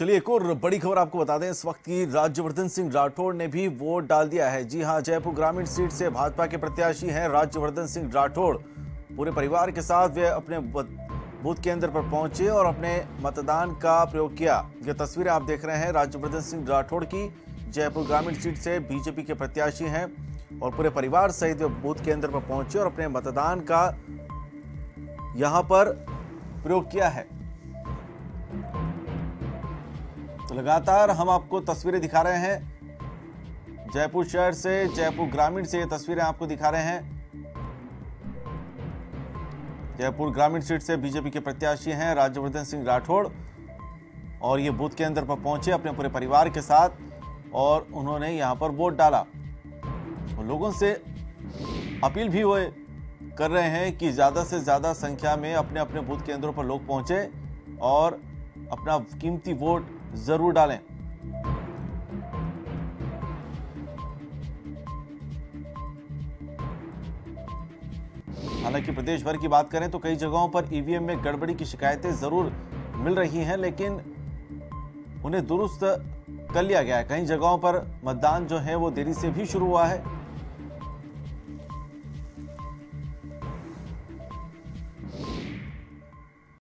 चलिए एक और बड़ी खबर आपको बता दें, इस वक्त की राज्यवर्धन सिंह राठौड़ ने भी वोट डाल दिया है। जी हाँ, जयपुर ग्रामीण सीट से भाजपा के प्रत्याशी हैं राज्यवर्धन सिंह राठौड़। पूरे परिवार के साथ वे अपने बूथ केंद्र पर पहुँचे और अपने मतदान का प्रयोग किया। ये तस्वीरें आप देख रहे हैं राज्यवर्धन सिंह राठौड़ की। जयपुर ग्रामीण सीट से बीजेपी के प्रत्याशी हैं और पूरे परिवार सहित वे बूथ केंद्र पर पहुँचे और अपने मतदान का यहाँ पर प्रयोग किया है। तो लगातार हम आपको तस्वीरें दिखा रहे हैं। जयपुर शहर से, जयपुर ग्रामीण से ये तस्वीरें आपको दिखा रहे हैं। जयपुर ग्रामीण सीट से बीजेपी के प्रत्याशी हैं राज्यवर्धन सिंह राठौड़ और ये बूथ के अंदर पर पहुँचे अपने पूरे परिवार के साथ और उन्होंने यहाँ पर वोट डाला। और लोगों से अपील भी हुए कर रहे हैं कि ज़्यादा से ज़्यादा संख्या में अपने अपने बूथ केंद्रों पर लोग पहुँचे और अपना कीमती वोट ज़रूर डालें। हालाँकि प्रदेश भर की बात करें तो कई जगहों पर ईवीएम में गड़बड़ी की शिकायतें ज़रूर मिल रही हैं, लेकिन उन्हें दुरुस्त कर लिया गया है। कई जगहों पर मतदान जो है वो देरी से भी शुरू हुआ है।